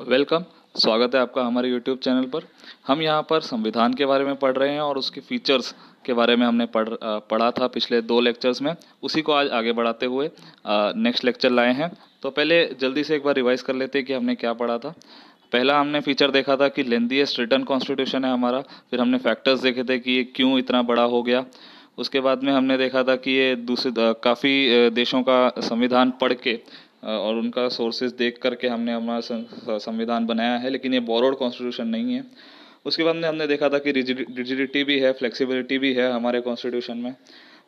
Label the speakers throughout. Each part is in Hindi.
Speaker 1: वेलकम, स्वागत है आपका हमारे यूट्यूब चैनल पर। हम यहाँ पर संविधान के बारे में पढ़ रहे हैं और उसके फीचर्स के बारे में हमने पढ़ पढ़ा था पिछले दो लेक्चर्स में। उसी को आज आगे बढ़ाते हुए नेक्स्ट लेक्चर लाए हैं। तो पहले जल्दी से एक बार रिवाइज कर लेते हैं कि हमने क्या पढ़ा था। पहला हमने फीचर देखा था कि लेंदीएस्ट रिटर्न कॉन्स्टिट्यूशन है हमारा। फिर हमने फैक्टर्स देखे थे कि ये क्यों इतना बड़ा हो गया। उसके बाद में हमने देखा था कि ये दूसरे काफ़ी देशों का संविधान पढ़ के और उनका सोर्सेज देख करके हमने हमारा संविधान बनाया है, लेकिन ये बोरोड कॉन्स्टिट्यूशन नहीं है। उसके बाद में हमने देखा था कि रिजिडिटी भी है फ्लेक्सिबिलिटी भी है हमारे कॉन्स्टिट्यूशन में।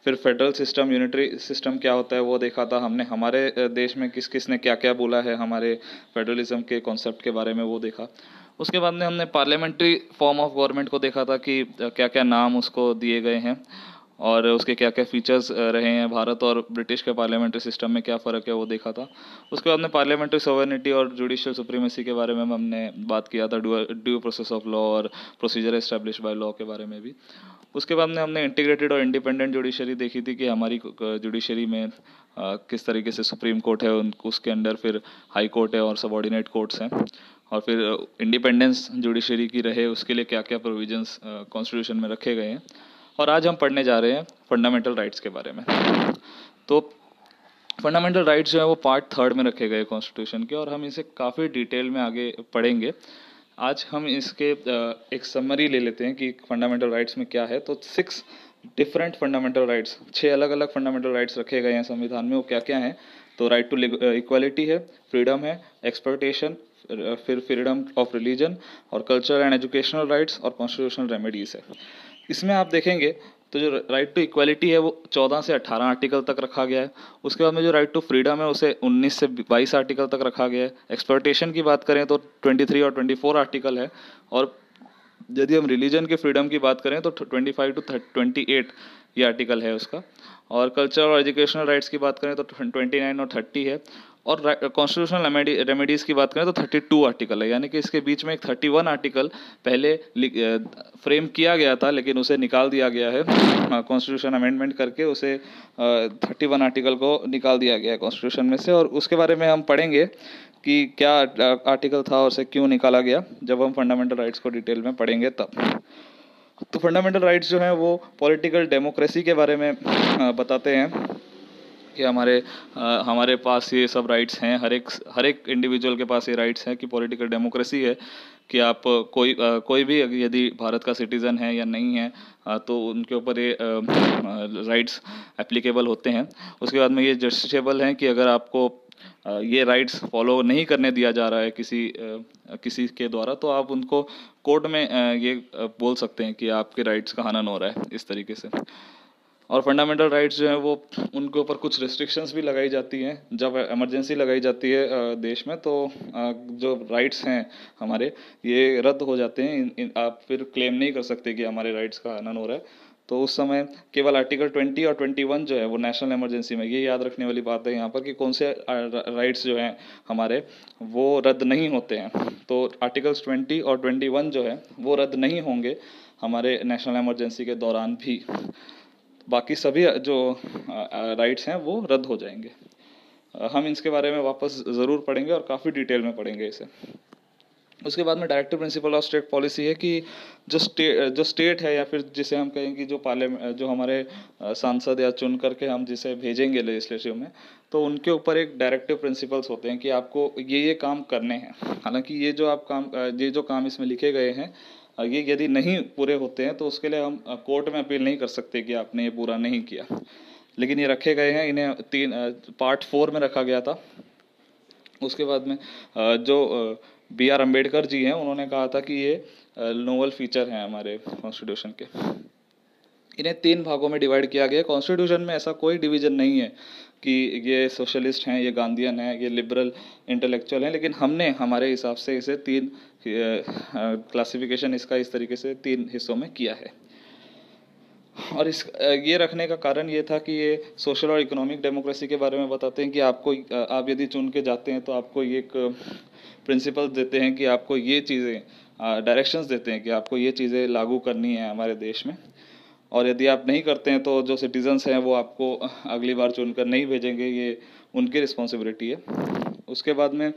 Speaker 1: फिर फेडरल सिस्टम यूनिटरी सिस्टम क्या होता है वो देखा था हमने। हमारे देश में किस किस ने क्या क्या बोला है हमारे फेडरलिज्म के कॉन्सेप्ट के बारे में वो देखा। उसके बाद में हमने पार्लियामेंट्री फॉर्म ऑफ़ गवर्नमेंट को देखा था कि क्या क्या नाम उसको दिए गए हैं। और उसके क्या क्या फीचर्स रहे हैं भारत और ब्रिटिश के पार्लियामेंट्री सिस्टम में क्या फ़र्क है वो देखा था। उसके बाद में पार्लियामेंट्री सोवर्निटी और जुडिशियल सुप्रीमेसी के बारे में हमने बात किया था ड्यू प्रोसेस ऑफ़ लॉ और प्रोसीजर इस्टेब्लिश बाय लॉ के बारे में भी। उसके बाद में हमने इंटीग्रेटेड और इंडिपेंडेंट जुडिशरी देखी थी कि हमारी जुडिशरी में किस तरीके से सुप्रीम कोर्ट है उसके अंडर फिर हाई कोर्ट है और सबॉर्डिनेट कोर्ट्स हैं। और फिर इंडिपेंडेंस जुडिशरी की रहे, उसके लिए क्या क्या प्रोविजंस कॉन्स्टिट्यूशन में रखे गए हैं। और आज हम पढ़ने जा रहे हैं फंडामेंटल राइट्स के बारे में। तो फंडामेंटल राइट्स जो है वो पार्ट थर्ड में रखे गए कॉन्स्टिट्यूशन के और हम इसे काफ़ी डिटेल में आगे पढ़ेंगे। आज हम इसके एक समरी ले लेते हैं कि फंडामेंटल राइट्स में क्या है। तो सिक्स डिफरेंट फंडामेंटल राइट्स छः अलग अलग फंडामेंटल राइट्स रखे गए हैं संविधान में, वो क्या क्या हैं? तो राइट टू इक्वालिटी है फ्रीडम है एक्सपर्टेशन फिर फ्रीडम ऑफ़ रिलीजन और कल्चरल एंड एजुकेशनल राइट्स और कॉन्स्टिट्यूशनल रेमेडीज है। इसमें आप देखेंगे तो जो राइट टू इक्वालिटी है वो चौदह से अट्ठारह आर्टिकल तक रखा गया है। उसके बाद में जो राइट टू फ्रीडम है, उसे उन्नीस से बाईस आर्टिकल तक रखा गया है। एक्सपर्टेशन की बात करें तो ट्वेंटी थ्री और ट्वेंटी फोर आर्टिकल है। और यदि हम रिलीजन के फ्रीडम की बात करें तो twenty five to twenty eight ये आर्टिकल है उसका। और कल्चर और एजुकेशनल राइट्स की बात करें तो ट्वेंटी नाइन और थर्टी है। और कॉन्स्टिट्यूशनल रेमेडीज़ की बात करें तो थर्टी टू आर्टिकल है। यानी कि इसके बीच में एक थर्टी वन आर्टिकल पहले फ्रेम किया गया था, लेकिन उसे निकाल दिया गया है। कॉन्स्टिट्यूशन अमेंडमेंट करके उसे थर्टी वन आर्टिकल को निकाल दिया गया है कॉन्स्टिट्यूशन में से। और उसके बारे में हम पढ़ेंगे कि क्या आर्टिकल था और उसे क्यों निकाला गया। जब हम फंडामेंटल राइट्स को डिटेल में पढ़ेंगे तब। तो फंडामेंटल राइट्स जो हैं वो पॉलिटिकल डेमोक्रेसी के बारे में बताते हैं। कि हमारे आ, हमारे पास ये सब राइट्स हैं हर एक हर एक इंडिविजुअल के पास ये राइट्स हैं कि पॉलिटिकल डेमोक्रेसी है कि आप कोई आ, कोई भी यदि भारत का सिटीज़न है या नहीं है आ, तो उनके ऊपर ये राइट्स एप्लीकेबल होते हैं। उसके बाद में ये जस्टिसेबल हैं कि अगर आपको ये राइट्स फॉलो नहीं करने दिया जा रहा है किसी किसी के द्वारा तो आप उनको कोर्ट में ये बोल सकते हैं कि आपके राइट्स का हनन हो रहा है इस तरीके से। और फंडामेंटल राइट्स जो हैं वो उनके ऊपर कुछ रिस्ट्रिक्शंस भी लगाई जाती हैं। जब इमरजेंसी लगाई जाती है देश में तो जो राइट्स हैं हमारे, ये रद्द हो जाते हैं। आप फिर क्लेम नहीं कर सकते कि हमारे राइट्स का हनन हो रहा है। तो उस समय केवल आर्टिकल 20 और 21 जो है, वो नेशनल इमरजेंसी में, ये याद रखने वाली बात है यहाँ पर कि कौन से राइट्स जो हैं हमारे, वो रद्द नहीं होते हैं। तो आर्टिकल्स 20 और 21 जो है, वो रद्द नहीं होंगे हमारे नेशनल इमरजेंसी के दौरान भी। बाकी सभी जो राइट्स हैं, वो रद्द हो जाएँगे। हम इसके बारे में वापस ज़रूर पढ़ेंगे और काफ़ी डिटेल में पढ़ेंगे इसे। उसके बाद में directive principle of state policy है कि जो स्टेट जो स्टेट है या फिर जिसे हम कहें कि जो पार्लियामेंट जो हमारे सांसद या चुन करके हम जिसे भेजेंगे लेजिस्लेटिव में तो उनके ऊपर एक डायरेक्टिव प्रिंसिपल्स होते हैं कि आपको ये ये काम करने हैं। हालाँकि ये जो आप काम ये जो काम इसमें लिखे गए हैं ये यदि नहीं पूरे होते हैं तो उसके लिए हम कोर्ट में अपील नहीं कर सकते कि आपने ये पूरा नहीं किया। लेकिन ये रखे गए हैं, इन्हें तीन पार्ट फोर में रखा गया था। उसके बाद में जो बी आर अंबेडकर जी हैं, उन्होंने कहा था कि ये नोवल फीचर हैं हमारे कॉन्स्टिट्यूशन के। इन्हें तीन भागों में डिवाइड किया गया। कॉन्स्टिट्यूशन में ऐसा कोई डिवीज़न नहीं है। कि ये सोशलिस्ट हैं, ये गांधीयन हैं, ये लिबरल इंटेलेक्चुअल हैं, लेकिन हमने हमारे हिसाब से इसे तीन क्लासिफिकेशन इसका इस तरीके से तीन हिस्सों में किया है। और इस ये रखने का कारण ये था कि ये सोशल और इकोनॉमिक डेमोक्रेसी के बारे में बताते हैं कि आपको आप यदि चुन के जाते हैं तो आपको ये एक प्रिंसिपल देते हैं कि आपको ये चीज़ें डायरेक्शंस देते हैं कि आपको ये चीज़ें लागू करनी है हमारे देश में। और यदि आप नहीं करते हैं तो जो सिटीजन्स हैं, वो आपको अगली बार चुनकर नहीं भेजेंगे। ये उनकी रिस्पॉन्सिबिलिटी है। उसके बाद में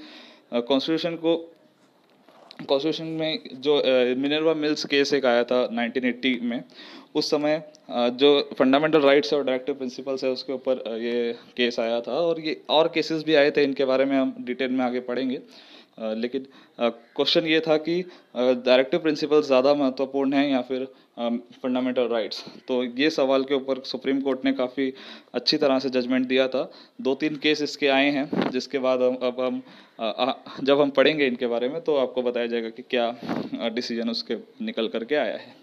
Speaker 1: कॉन्स्टिट्यूशन को कॉन्स्टिट्यूशन में जो मिनरवा मिल्स केस एक आया था 1980 में, उस समय जो फंडामेंटल राइट्स और डायरेक्टिव प्रिंसिपल्स है, उसके ऊपर ये केस आया था। और ये और केसेस भी आए थे, इनके बारे में हम डिटेल में आगे पढ़ेंगे। लेकिन क्वेश्चन ये था कि डायरेक्टिव प्रिंसिपल ज़्यादा महत्वपूर्ण है या फिर फंडामेंटल राइट्स तो ये सवाल के ऊपर सुप्रीम कोर्ट ने काफ़ी अच्छी तरह से जजमेंट दिया था। दो तीन केस इसके आए हैं, जिसके बाद हम अब हम जब हम पढ़ेंगे इनके बारे में तो आपको बताया जाएगा कि क्या डिसीज़न उसके निकल करके आया है।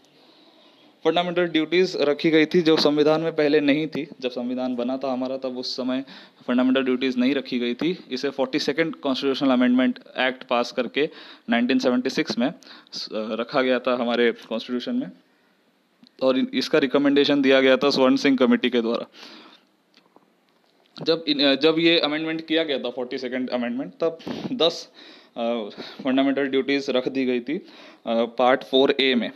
Speaker 1: फंडामेंटल ड्यूटीज़ रखी गई थी जो संविधान में पहले नहीं थी। जब संविधान बना था हमारा, तब उस समय फंडामेंटल ड्यूटीज़ नहीं रखी गई थी। इसे forty second constitutional amendment act pass करके 1976 में रखा गया था हमारे कॉन्स्टिट्यूशन में। और इसका रिकमेंडेशन दिया गया था स्वर्ण सिंह कमेटी के द्वारा। जब जब ये अमेंडमेंट किया गया था फोर्टी सेकेंड अमेंडमेंट तब दस फंडामेंटल ड्यूटीज़ रख दी गई थी पार्ट फोर ए में।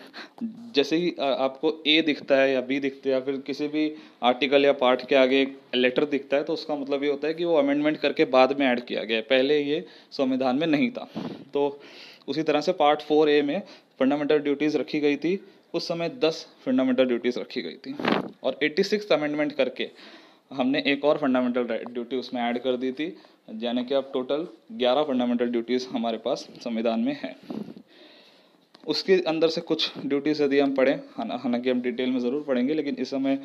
Speaker 1: जैसे ही आपको ए दिखता है या बी दिखता है या फिर किसी भी आर्टिकल या पार्ट के आगे एक लेटर दिखता है तो उसका मतलब ये होता है कि वो अमेंडमेंट करके बाद में ऐड किया गया है। पहले ये संविधान में नहीं था। तो उसी तरह से पार्ट फोर ए में फंडामेंटल ड्यूटीज़ रखी गई थी उस समय दस फंडामेंटल ड्यूटीज़ रखी गई थी। और एट्टी सिक्स अमेंडमेंट करके हमने एक और फंडामेंटल ड्यूटी उसमें ऐड कर दी थी, यानी कि अब टोटल ग्यारह फंडामेंटल ड्यूटीज़ हमारे पास संविधान में है। उसके अंदर से कुछ ड्यूटीज़ यदि हम पढ़ें हालाँकि हम डिटेल में ज़रूर पढ़ेंगे, लेकिन इस समय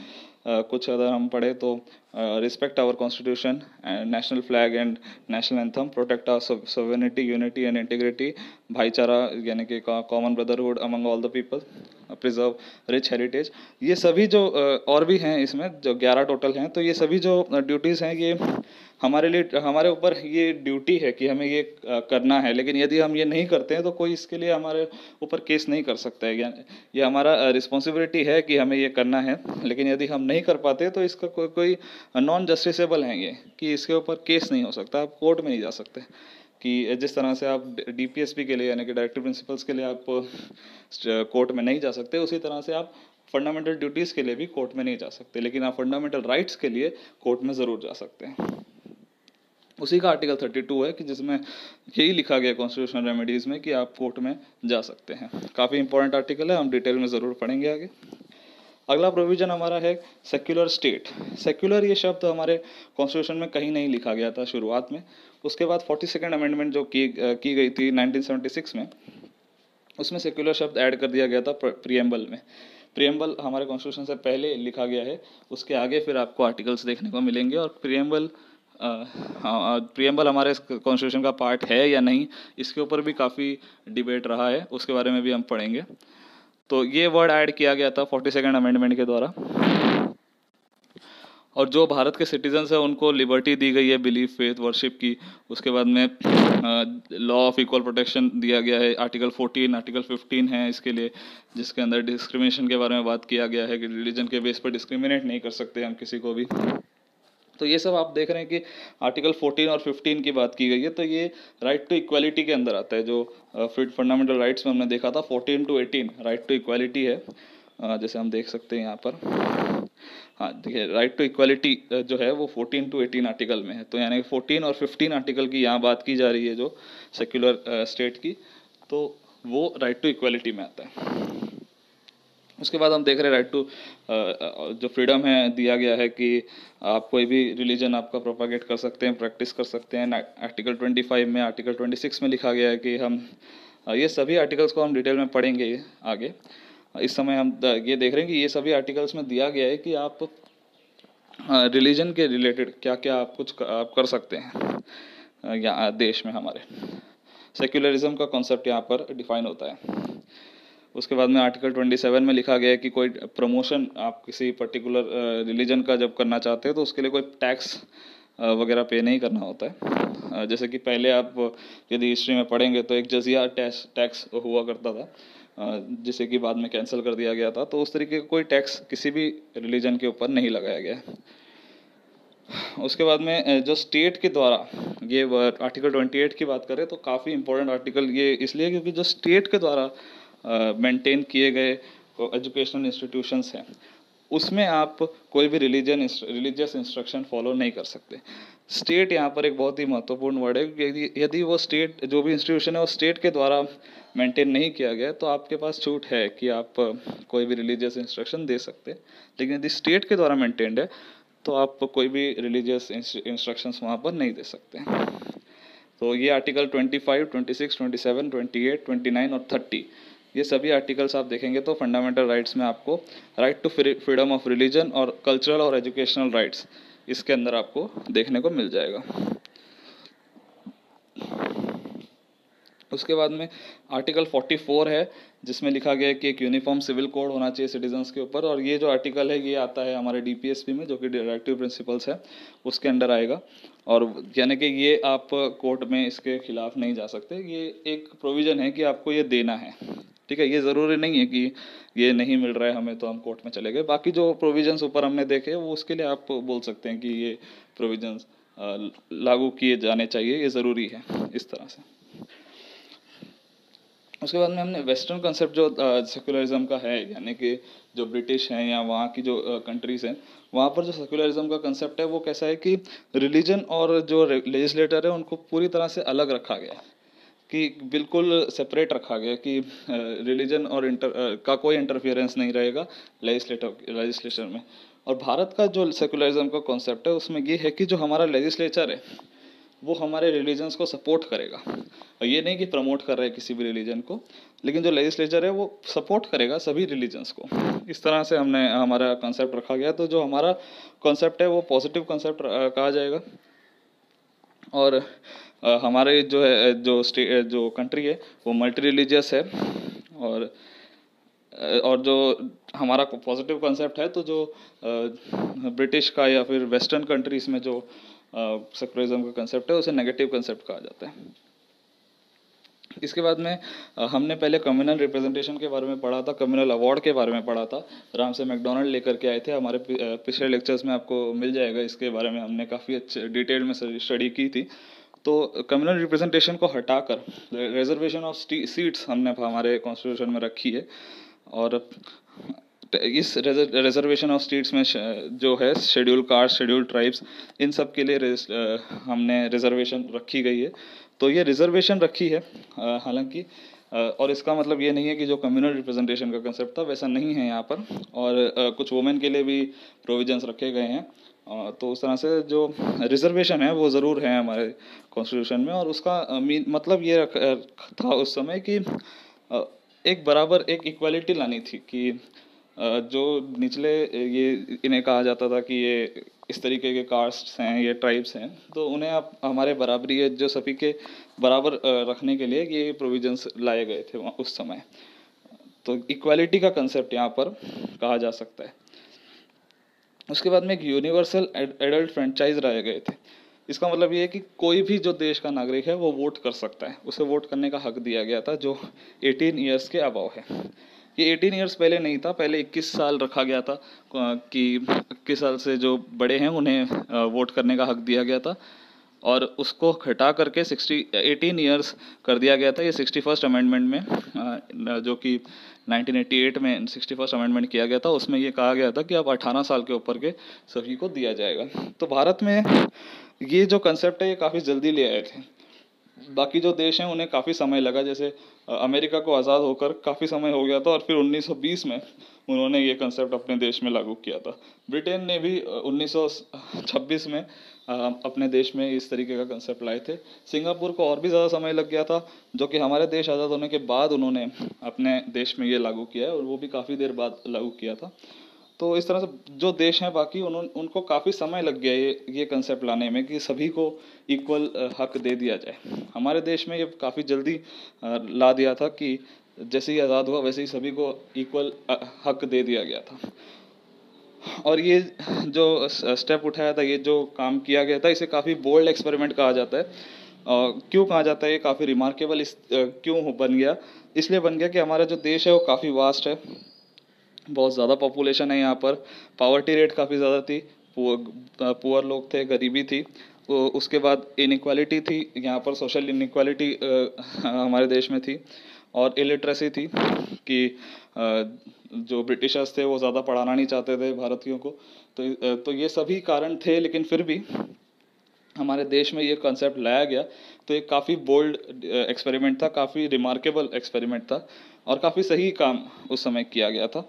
Speaker 1: कुछ अगर हम पढ़े तो respect our constitution and national flag and national anthem protect our sovereignty unity and integrity भाईचारा, यानी कि common brotherhood among all the people preserve rich heritage ये सभी जो और भी हैं इसमें, जो ग्यारह टोटल हैं तो ये सभी जो ड्यूटीज़ हैं, ये हमारे लिए, हमारे ऊपर ये ड्यूटी है कि हमें ये करना है। लेकिन यदि हम ये नहीं करते हैं तो कोई इसके लिए हमारे ऊपर केस नहीं कर सकता है। ये हमारा रिस्पॉन्सिबिलिटी है कि हमें ये करना है। लेकिन यदि हम नहीं कर पाते तो इसका कोई कोई नॉन जस्टिसेबल है ये, कि इसके ऊपर केस नहीं हो सकता, आप कोर्ट में नहीं जा सकते। कि जिस तरह से आप डीपीएसपी के लिए, यानी कि डायरेक्टिव प्रिंसिपल्स के लिए आप कोर्ट में नहीं जा सकते, उसी तरह से आप फंडामेंटल ड्यूटीज़ के लिए भी कोर्ट में नहीं जा सकते, लेकिन आप फंडामेंटल राइट्स के लिए कोर्ट में ज़रूर जा सकते हैं। उसी का आर्टिकल 32 है कि जिसमें यही लिखा गया कॉन्स्टिट्यूशनल रेमेडीज़ में कि आप कोर्ट में जा सकते हैं। काफ़ी इंपॉर्टेंट आर्टिकल है, हम डिटेल में ज़रूर पढ़ेंगे आगे। अगला प्रोविज़न हमारा है सेक्युलर स्टेट सेक्युलर ये शब्द हमारे कॉन्स्टिट्यूशन में कहीं नहीं लिखा गया था शुरुआत में। उसके बाद फोर्टी सेकेंड अमेंडमेंट जो की की गई थी 1976 में, उसमें सेक्युलर शब्द ऐड कर दिया गया था प्रियम्बल में। प्रियम्बल हमारे कॉन्स्टिट्यूशन से पहले लिखा गया है, उसके आगे फिर आपको आर्टिकल्स देखने को मिलेंगे और प्रियम्बल प्रियम्बल हमारे कॉन्स्टिट्यूशन का पार्ट है या नहीं, इसके ऊपर भी काफ़ी डिबेट रहा है, उसके बारे में भी हम पढ़ेंगे। तो ये वर्ड ऐड किया गया था फोर्टी सेकेंड अमेंडमेंट के द्वारा। और जो भारत के सिटीजन्स हैं, उनको लिबर्टी दी गई है बिलीफ फेथ वर्शिप की। उसके बाद में लॉ ऑफ़ इक्वल प्रोटेक्शन दिया गया है। आर्टिकल 14 आर्टिकल 15 है इसके लिए, जिसके अंदर डिस्क्रिमिनेशन के बारे में बात किया गया है कि रिलीजन के बेस पर डिस्क्रिमिनेट नहीं कर सकते हम किसी को भी। तो ये सब आप देख रहे हैं कि आर्टिकल 14 और 15 की बात की गई है तो ये राइट टू इक्वालिटी के अंदर आता है, जो फंडामेंटल राइट्स में हमने देखा था 14 टू 18 राइट टू इक्वालिटी है जैसे हम देख सकते हैं यहाँ पर। हाँ देखिए राइट टू इक्वालिटी जो है वो 14 टू 18 आर्टिकल में है तो यानी 14 और 15 आर्टिकल की यहाँ बात की जा रही है, जो सेक्युलर स्टेट की तो वो राइट टू इक्वालिटी में आता है। उसके बाद हम देख रहे हैं राइट टू जो फ्रीडम है, दिया गया है कि आप कोई भी रिलीजन आपका प्रोपागेट कर सकते हैं प्रैक्टिस कर सकते हैं। आर्टिकल 25 में आर्टिकल 26 में लिखा गया है कि हम ये सभी आर्टिकल्स को हम डिटेल में पढ़ेंगे आगे। इस समय हम ये देख रहे हैं कि ये सभी आर्टिकल्स में दिया गया है कि आप रिलीजन के रिलेटेड क्या क्या आप कुछ आप कर सकते हैं यहाँ देश में हमारे। सेक्युलरिज्म का कॉन्सेप्ट यहाँ पर डिफाइन होता है। उसके बाद में आर्टिकल 27 में लिखा गया है कि कोई प्रमोशन आप किसी पर्टिकुलर रिलीजन का जब करना चाहते हैं तो उसके लिए कोई टैक्स वगैरह पे नहीं करना होता है। जैसे कि पहले आप यदि हिस्ट्री में पढ़ेंगे तो एक जजिया टैक्स टैक्स हुआ करता था। जिसे कि बाद में कैंसिल कर दिया गया था। तो उस तरीके का कोई टैक्स किसी भी रिलीजन के ऊपर नहीं लगाया गया उसके बाद में जो स्टेट के द्वारा ये आर्टिकल 28 की बात करें तो काफ़ी इंपॉर्टेंट आर्टिकल ये इसलिए क्योंकि जो स्टेट के द्वारा मेंटेन किए गए एजुकेशनल इंस्टीट्यूशंस हैं। उसमें आप कोई भी रिलीजन रिलीजियस इंस्ट्रक्शन फॉलो नहीं कर सकते। स्टेट यहाँ पर एक बहुत ही महत्वपूर्ण वर्ड है यदि यदि वो स्टेट जो भी इंस्टीट्यूशन है वो स्टेट के द्वारा मेंटेन नहीं किया गया तो आपके पास छूट है कि आप कोई भी रिलीजियस इंस्ट्रक्शन दे सकते। लेकिन यदि स्टेट के द्वारा मेंटेन्ड है तो आप कोई भी रिलीजियस इंस्ट्रक्शंस वहाँ पर नहीं दे सकते। तो ये आर्टिकल 25, 26, 27, 28, 29 और 30 ये सभी आर्टिकल्स आप देखेंगे तो फंडामेंटल राइट्स में आपको right to freedom of religion और कल्चरल और एजुकेशनल राइट्स इसके अंदर आपको देखने को मिल जाएगा। उसके बाद में आर्टिकल 44 है, जिसमें लिखा गया है कि एक यूनिफॉर्म सिविल कोड होना चाहिए सिटीजन्स के ऊपर और ये जो आर्टिकल है, ये आता है हमारे डीपीएसपी में, जो कि डायरेक्टिव प्रिंसिपल्स है, उसके अंडर आएगा। और यानी कि ये आप कोर्ट में इसके खिलाफ नहीं जा सकते। ये एक प्रोविज़न है कि आपको ये देना है। ठीक है, ये ज़रूरी नहीं है कि ये नहीं मिल रहा है हमें तो हम कोर्ट में चले गए। बाकी जो प्रोविजंस ऊपर हमने देखे, वो उसके लिए आप बोल सकते हैं कि ये प्रोविजंस लागू किए जाने चाहिए, ये ज़रूरी है इस तरह से। उसके बाद में हमने वेस्टर्न कंसेप्ट जो सेकुलरिज्म का है, यानी कि जो ब्रिटिश हैं या वहाँ की जो कंट्रीज़ हैं, वहाँ पर जो सेकुलरिज्म का कंसेप्ट है, वो कैसा है कि रिलीजन और जो लेजिस्लेटर है, उनको पूरी तरह से अलग रखा गया है। कि बिल्कुल सेपरेट रखा गया कि रिलीजन और इंटर का कोई इंटरफियरेंस नहीं रहेगा लेजिस्लेटर लेजिस्लेशन में। और भारत का जो सेकुलरिज्म का कॉन्सेप्ट है, उसमें ये है कि जो हमारा लेजिस्लेचर है, वो हमारे रिलीजन्स को सपोर्ट करेगा। और ये नहीं कि प्रमोट कर रहे हैं किसी भी रिलीजन को, लेकिन जो लेजिस्लेचर है, वो सपोर्ट करेगा सभी रिलीजन्स को। इस तरह से हमने, हमारा कॉन्सेप्ट रखा गया। तो जो हमारा कॉन्सेप्ट है, वो पॉजिटिव कॉन्सेप्ट कहा जाएगा। और हमारे जो है जो स्टे जो कंट्री है, वो मल्टी रिलीजियस है। और और जो हमारा पॉजिटिव कंसेप्ट है तो जो ब्रिटिश का या फिर वेस्टर्न कंट्रीज़ में जो सेकुलरिज्म का कंसेप्ट है, उसे नेगेटिव कंसेप्ट कहा जाता है। इसके बाद में हमने पहले कम्युनल रिप्रेजेंटेशन के बारे में पढ़ा था कम्युनल अवार्ड के बारे में पढ़ा था। राम से मैकडोनल्ड लेकर के आए थे। हमारे पिछले लेक्चर्स में आपको मिल जाएगा, इसके बारे में हमने काफ़ी अच्छे डिटेल में स्टडी की थी। तो कम्युनल रिप्रेजेंटेशन को हटाकर रिजर्वेशन ऑफ़ सीट्स हमने हमारे कॉन्स्टिट्यूशन में रखी है। और इस रिजर्वेशन ऑफ़ स्टेट्स में जो है शेड्यूल कास्ट शेड्यूल ट्राइब्स इन सब के लिए हमने रिजर्वेशन रखी गई है। तो ये रिजर्वेशन रखी है हालाँकि और इसका मतलब ये नहीं है कि जो कम्युनल रिप्रेजेंटेशन का कंसेप्ट था, वैसा नहीं है यहाँ पर। और कुछ वुमेन के लिए भी प्रोविजंस रखे गए हैं। तो उस तरह से जो रिजर्वेशन है, वो ज़रूर है हमारे कॉन्स्टिट्यूशन में। और उसका मीन मतलब ये रख था उस समय कि एक बराबर, एक इक्वालिटी लानी थी कि जो निचले ये इन्हें कहा जाता था कि ये इस तरीके के कास्ट हैं, ये ट्राइब्स हैं तो उन्हें आप, हमारे बराबरी है, जो सभी के बराबर रखने के लिए ये प्रोविजंस लाए गए थे उस समय। तो इक्वालिटी का कंसेप्ट यहाँ पर कहा जा सकता है। उसके बाद में एक यूनिवर्सल एडल्ट फ्रेंचाइज लाए गए थे। इसका मतलब ये है कि कोई भी जो देश का नागरिक है, वो वोट कर सकता है। उसे वोट करने का हक दिया गया था, जो 18 ईयर्स के अभाव है। ये 18 ईयर्स पहले नहीं था, पहले 21 साल रखा गया था कि इक्कीस साल से जो बड़े हैं, उन्हें वोट करने का हक दिया गया था और उसको घटा करके सिक्सटी एटीन ईयर्स कर दिया गया था ये सिक्सटी फ़र्स्ट अमेंडमेंट में जो कि 1988 में सिक्सटी फ़र्स्ट अमेंडमेंट किया गया था, उसमें ये कहा गया था कि अब 18 साल के ऊपर के सभी को दिया जाएगा। तो भारत में ये जो कंसेप्ट है, ये काफ़ी जल्दी ले आए थे। बाकी जो देश हैं, उन्हें काफ़ी समय लगा, जैसे अमेरिका को आज़ाद होकर काफ़ी समय हो गया था और फिर 1920 में उन्होंने ये कंसेप्ट अपने देश में लागू किया था। ब्रिटेन ने भी 1926 में अपने देश में इस तरीके का कंसेप्ट लाए थे। सिंगापुर को और भी ज़्यादा समय लग गया था, जो कि हमारे देश आज़ाद होने के बाद उन्होंने अपने देश में ये लागू किया है और वो भी काफ़ी देर बाद लागू किया था। तो इस तरह से जो देश हैं बाकी उन्होंने उनको काफ़ी समय लग गया ये ये कंसेप्ट लाने में कि सभी को इक्वल हक दे दिया जाए। हमारे देश में ये काफ़ी जल्दी ला दिया था कि जैसे ही आज़ाद हुआ, वैसे ही सभी को इक्वल हक दे दिया गया था। और ये जो स्टेप उठाया था, ये जो काम किया गया था, इसे काफ़ी बोल्ड एक्सपेरिमेंट कहा जाता है। और क्यों कहा जाता है? ये काफ़ी रिमार्केबल इस क्यों बन गया? इसलिए बन गया कि हमारा जो देश है, वो काफ़ी वास्ट है। बहुत ज़्यादा पॉपुलेशन है यहाँ पर। पावर्टी रेट काफ़ी ज़्यादा थी। पुअर लोग थे, गरीबी थी। तो उसके बाद इनक्वालिटी थी। यहाँ पर सोशल इनक्वालिटी हमारे देश में थी। और इलिटरेसी थी कि जो ब्रिटिशर्स थे वो ज़्यादा पढ़ाना नहीं चाहते थे भारतीयों को। तो तो ये सभी कारण थे, लेकिन फिर भी हमारे देश में ये कॉन्सेप्ट लाया गया। तो एक काफ़ी बोल्ड एक्सपेरिमेंट था, काफ़ी रिमार्केबल एक्सपेरिमेंट था। और काफ़ी सही काम उस समय किया गया था।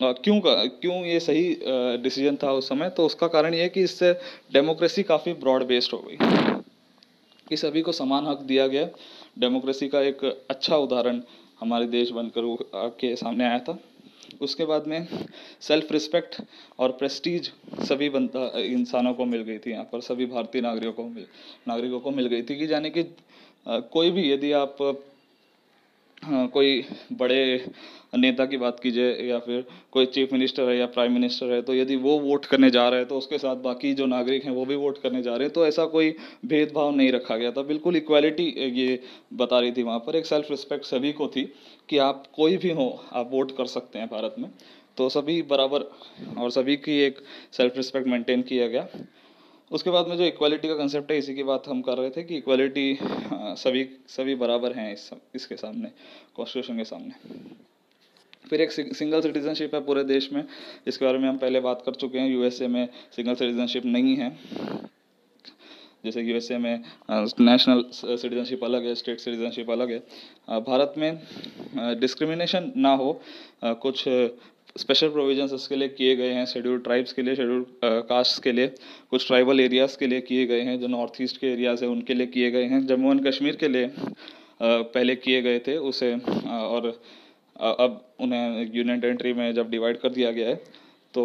Speaker 1: क्यों क्यों ये सही डिसीज़न था उस समय? तो उसका कारण ये कि इससे डेमोक्रेसी काफ़ी ब्रॉड बेस्ड हो गई। कि सभी को समान हक दिया गया। डेमोक्रेसी का एक अच्छा उदाहरण हमारे देश बनकर के सामने आया था। उसके बाद में सेल्फ रिस्पेक्ट और प्रेस्टीज सभी बनता इंसानों को मिल गई थी यहाँ पर। सभी भारतीय नागरिकों को मिल, नागरिकों को मिल गई थी कि जाने कि कोई भी यदि आप कोई बड़े नेता की बात कीजिए या फिर कोई चीफ मिनिस्टर है या प्राइम मिनिस्टर है तो यदि वो वोट करने जा रहे हैं तो उसके साथ बाकी जो नागरिक हैं वो भी वोट करने जा रहे हैं तो ऐसा कोई भेदभाव नहीं रखा गया था। बिल्कुल इक्वालिटी ये बता रही थी वहाँ पर। एक सेल्फ रिस्पेक्ट सभी को थी कि आप कोई भी हो, आप वोट कर सकते हैं भारत में। तो सभी बराबर और सभी की एक सेल्फ रिस्पेक्ट मेंटेन किया गया। उसके बाद में जो इक्वालिटी का कंसेप्ट है, इसी की बात हम कर रहे थे कि इक्वालिटी सभी सभी बराबर हैं इस, इसके सामने कॉन्स्टिट्यूशन के सामने। फिर एक सिंगल सिटीजनशिप है पूरे देश में इसके बारे में हम पहले बात कर चुके हैं। यूएसए में सिंगल सिटीजनशिप नहीं है। जैसे यूएसए में नेशनल सिटीजनशिप अलग है स्टेट सिटीजनशिप अलग है। भारत में डिस्क्रिमिनेशन ना हो, कुछ स्पेशल प्रोविजंस इसके लिए किए गए हैं शेड्यूल ट्राइब्स के लिए शेड्यूल कास्ट के लिए, कुछ ट्राइबल एरियाज़ के लिए किए गए हैं, जो नॉर्थ ईस्ट के एरियाज़ हैं, उनके लिए किए गए हैं। जम्मू एंड कश्मीर के लिए पहले किए गए थे, उसे और अब उन्हें यूनियन टेरेटरी में जब डिवाइड कर दिया गया है तो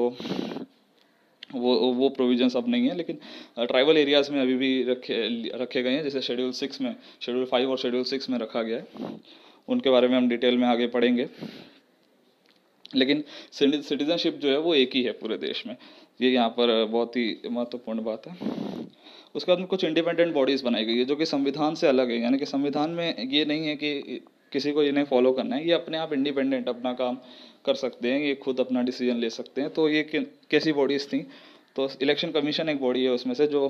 Speaker 1: वो वो प्रोविजंस अब नहीं है, लेकिन ट्राइबल एरियाज़ में अभी भी रखे रखे गए हैं, जैसे शेड्यूल सिक्स में शेड्यूल फाइव और शेड्यूल सिक्स में रखा गया है। उनके बारे में हम डिटेल में आगे पढ़ेंगे। लेकिन सिटीजनशिप जो है वो एक ही है पूरे देश में। ये यहाँ पर बहुत ही महत्वपूर्ण बात है। उसके बाद में कुछ इंडिपेंडेंट बॉडीज़ बनाई गई है, जो कि संविधान से अलग है। यानी कि संविधान में ये नहीं है कि किसी को इन्हें फॉलो करना है। ये अपने आप इंडिपेंडेंट अपना काम कर सकते हैं, ये खुद अपना डिसीज़न ले सकते हैं। तो ये कैसी बॉडीज़ थी? तो इलेक्शन कमीशन एक बॉडी है उसमें से जो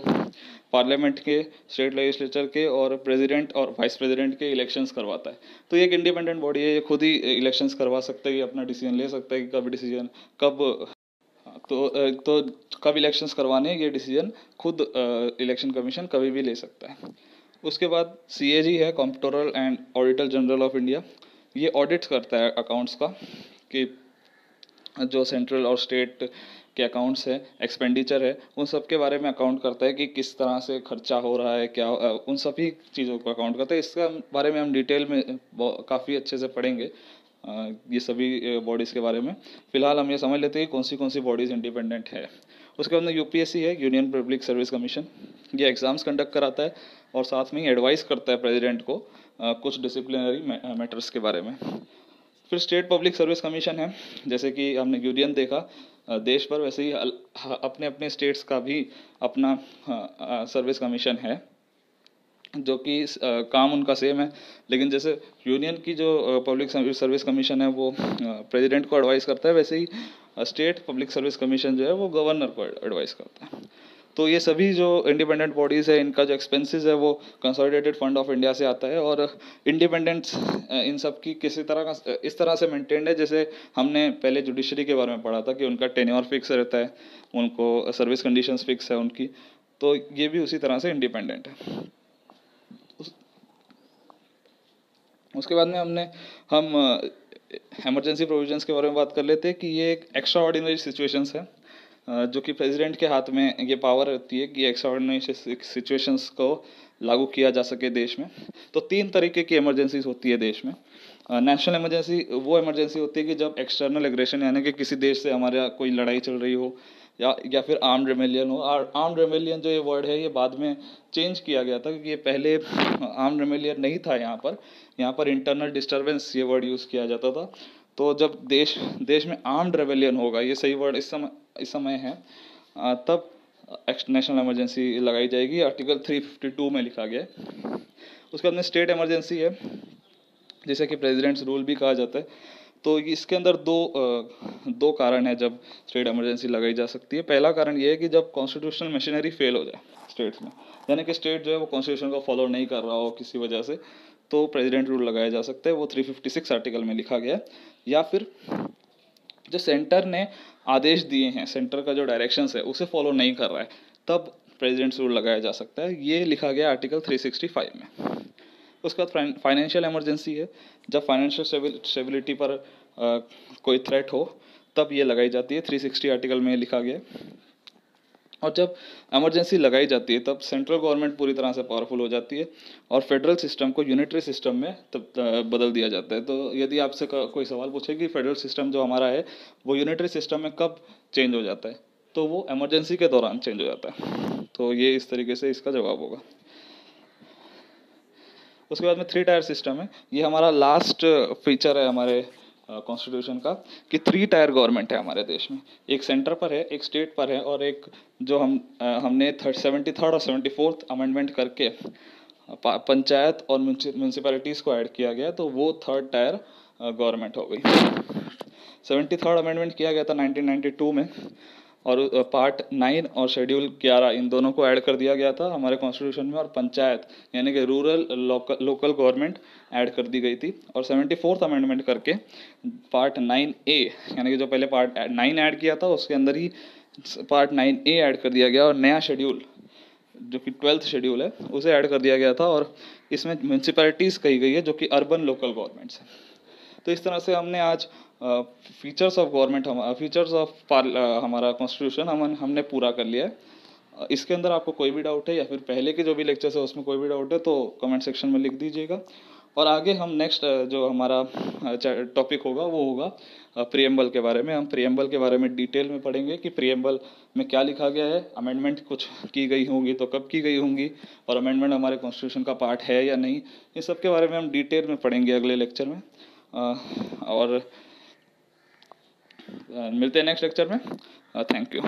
Speaker 1: पार्लियामेंट के, स्टेट लेजिस्लेचर के और प्रेसिडेंट और वाइस प्रेसिडेंट के इलेक्शंस करवाता है। तो ये एक इंडिपेंडेंट बॉडी है, ये खुद ही इलेक्शंस करवा सकता है, ये अपना डिसीज़न ले सकता है कि कब डिसीज़न कब तो तो कब इलेक्शंस करवाने ये डिसीज़न खुद इलेक्शन कमीशन कभी भी ले सकता है। उसके बाद सीएजी है comptroller and auditor general of India ये ऑडिट करता है अकाउंट्स का कि जो सेंट्रल और स्टेट के अकाउंट्स है एक्सपेंडिचर है, उन सब के बारे में अकाउंट करता है कि किस तरह से खर्चा हो रहा है, क्या उन सभी चीज़ों को अकाउंट करता है। इसका बारे में हम डिटेल में काफ़ी अच्छे से पढ़ेंगे ये सभी बॉडीज़ के बारे में। फ़िलहाल हम ये समझ लेते हैं कि कौन सी कौन सी बॉडीज़ इंडिपेंडेंट है। उसके बाद में यूपीएससी है यूनियन पब्लिक सर्विस कमीशन ये एग्ज़ाम्स कंडक्ट कराता है और साथ में ही एडवाइस करता है प्रेसिडेंट को कुछ डिसिप्लिनरी मैटर्स के बारे में। फिर स्टेट पब्लिक सर्विस कमीशन है, जैसे कि हमने यूनियन देखा देश भर वैसे ही अपने अपने स्टेट्स का भी अपना सर्विस कमीशन है, जो कि काम उनका सेम है। लेकिन जैसे यूनियन की जो पब्लिक सर्विस कमीशन है, वो प्रेसिडेंट को एडवाइस करता है, वैसे ही स्टेट पब्लिक सर्विस कमीशन जो है, वो गवर्नर को एडवाइस करता है। तो ये सभी जो इंडिपेंडेंट बॉडीज़ है इनका जो एक्सपेंसेस है वो कंसोलिडेटेड फंड ऑफ़ इंडिया से आता है और इंडिपेंडेंस इन सब की किसी तरह का इस तरह से मेंटेन्ड है जैसे हमने पहले जुडिशरी के बारे में पढ़ा था कि उनका टेन्योर फिक्स रहता है उनको सर्विस कंडीशन फिक्स है उनकी तो ये भी उसी तरह से इंडिपेंडेंट है। उस, उसके बाद में हमने हम एमरजेंसी प्रोविजंस के बारे में बात कर लेते हैं कि ये एक एक्स्ट्रा ऑर्डिनरी सिचुएशंस है। जो कि प्रेसिडेंट के हाथ में ये पावर रहती है कि एक्स्ट्राऑर्डिनरी सिचुएशंस को लागू किया जा सके देश में। तो तीन तरीके की इमरजेंसीज होती है देश में। नेशनल इमरजेंसी वो इमरजेंसी होती है कि जब एक्सटर्नल एग्रेशन यानी कि किसी देश से हमारे कोई लड़ाई चल रही हो या या फिर आर्म रेमेलियन हो। और आर्म रेमेलियन जो ये वर्ड है, ये बाद में चेंज किया गया था क्योंकि ये पहले आर्म रेमेलियन नहीं था यहाँ पर। यहाँ पर इंटरनल डिस्टर्बेंस ये वर्ड यूज़ किया जाता था। तो जब देश देश में आर्म्ड रेवेलियन होगा, ये सही वर्ड इस समय इस समय है। तब नेशनल इमरजेंसी लगाई जाएगी। आर्टिकल 352 में लिखा गया है। उसके बाद में स्टेट इमरजेंसी है, जैसे कि प्रेसिडेंट्स रूल भी कहा जाता है। तो इसके अंदर दो दो कारण है जब स्टेट इमरजेंसी लगाई जा सकती है। पहला कारण ये है कि जब कॉन्स्टिट्यूशनल मशीनरी फेल हो जाए स्टेट्स में, यानी कि स्टेट जो है वो कॉन्स्टिट्यूशन को फॉलो नहीं कर रहा हो किसी वजह से तो प्रेसिडेंट रूल लगाया जा सकता है। वो 356 आर्टिकल में लिखा गया है। या फिर जो सेंटर ने आदेश दिए हैं सेंटर का जो डायरेक्शन है उसे फॉलो नहीं कर रहा है। तब प्रेजिडेंट्स रूल लगाया जा सकता है। ये लिखा गया आर्टिकल 365 में। उसके बाद फाइनेंशियल इमरजेंसी है। जब फाइनेंशियल स्टेबिलिटी पर आ, कोई थ्रेट हो तब ये लगाई जाती है। 360 आर्टिकल में लिखा गया और जब इमरजेंसी लगाई जाती है, तब सेंट्रल गवर्नमेंट पूरी तरह से पावरफुल हो जाती है और फेडरल सिस्टम को यूनिटरी सिस्टम में तब बदल दिया जाता है। तो यदि आपसे कोई सवाल पूछे कि फेडरल सिस्टम जो हमारा है, वो यूनिटरी सिस्टम में कब चेंज हो जाता है तो वो इमरजेंसी के दौरान चेंज हो जाता है। तो ये इस तरीके से इसका जवाब होगा। उसके बाद में थ्री टायर सिस्टम है। ये हमारा लास्ट फीचर है हमारे कॉन्स्टिट्यूशन का, कि थ्री टायर गवर्नमेंट है हमारे देश में। एक सेंटर पर है, एक स्टेट पर है, और एक जो हम हमने थर्ड सेवेंटी थर्ड और सेवेंटी फोर्थ अमेंडमेंट करके पंचायत और म्यूनसिपैलिटीज़ को ऐड किया गया तो वो थर्ड टायर गवर्नमेंट हो गई। सेवेंटी थर्ड अमेंडमेंट किया गया था 1992 में। और पार्ट नाइन और शेड्यूल ग्यारह, इन दोनों को ऐड कर दिया गया था हमारे कॉन्स्टिट्यूशन में और पंचायत, यानी कि rural local local government add कर दी गई थी। और सेवेंटी फोर्थ अमेंडमेंट करके पार्ट नाइन ए यानी कि जो पहले पार्ट नाइन ऐड किया था, उसके अंदर ही पार्ट नाइन ए ऐड कर दिया गया और नया शेड्यूल जो कि ट्वेल्थ शेड्यूल है, उसे ऐड कर दिया गया था। और इसमें म्यूनसिपैलिटीज़ कही गई है, जो कि अर्बन लोकल गवर्नमेंट्स है। तो इस तरह से हमने आज फीचर्स ऑफ़ गवर्नमेंट हम फीचर्स ऑफ़ हमारा कॉन्स्टिट्यूशन हम हमने पूरा कर लिया है। इसके अंदर आपको कोई भी डाउट है या फिर पहले के जो भी लेक्चर्स है उसमें कोई भी डाउट है तो कमेंट सेक्शन में लिख दीजिएगा। और आगे हम नेक्स्ट जो हमारा टॉपिक होगा वो होगा प्रियम्बल के बारे में। हम प्रियम्बल के बारे में डिटेल में पढ़ेंगे कि प्रियम्बल में क्या लिखा गया है। अमेंडमेंट कुछ की गई होंगी तो कब की गई होंगी और अमेंडमेंट हमारे कॉन्स्टिट्यूशन का पार्ट है या नहीं इन सब के बारे में हम डिटेल में पढ़ेंगे अगले लेक्चर में। और मिलते हैं नेक्स्ट लेक्चर में। Thank you